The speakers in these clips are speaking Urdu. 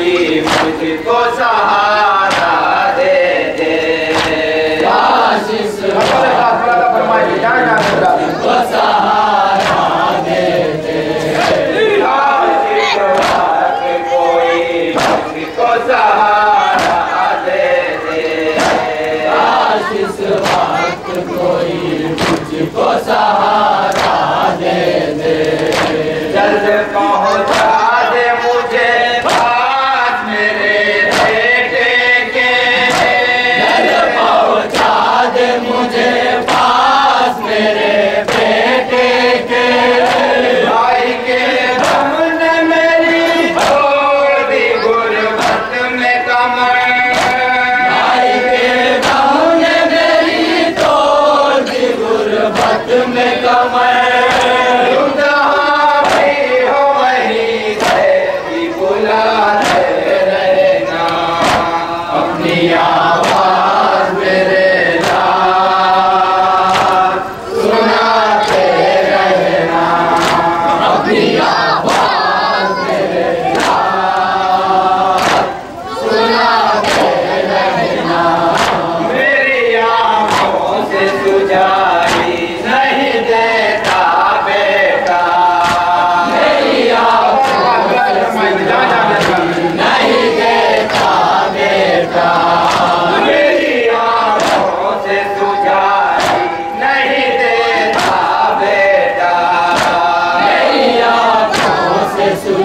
تعریف کو سہارا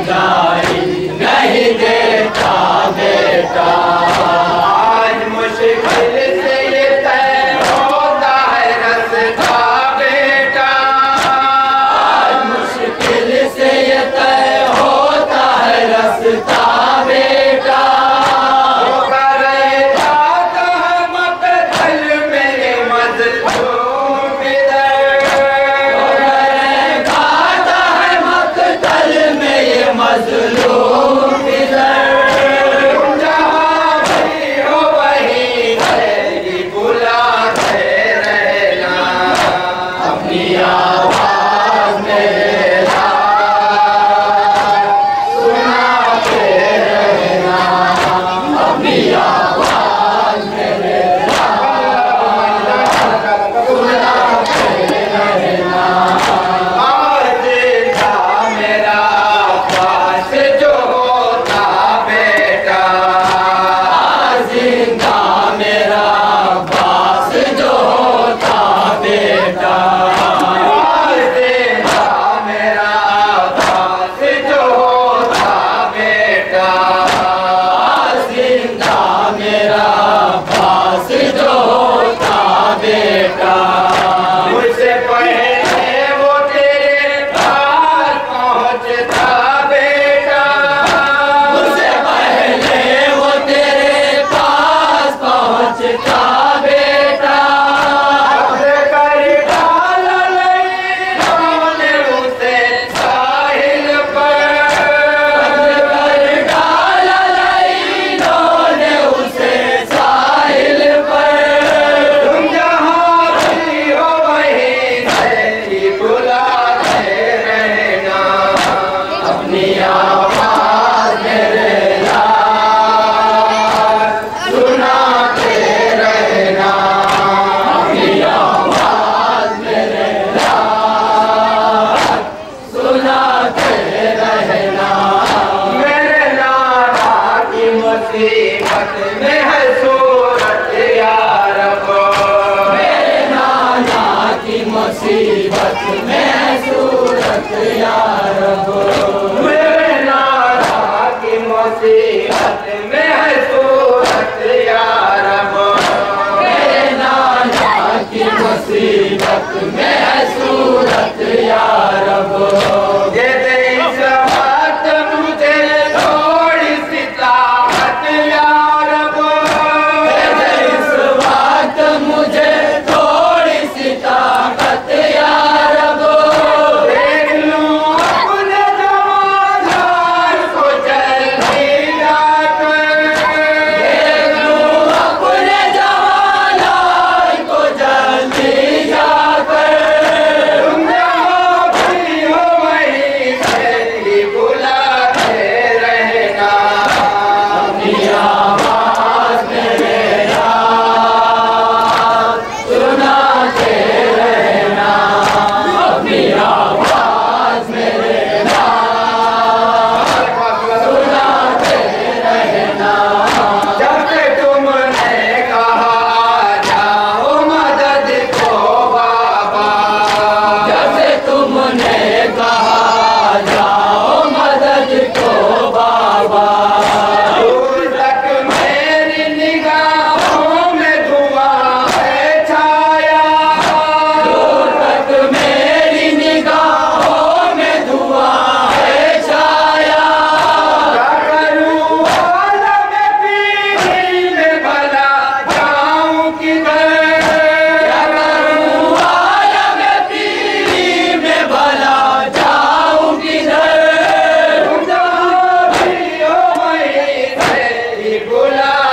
down. Nicolás.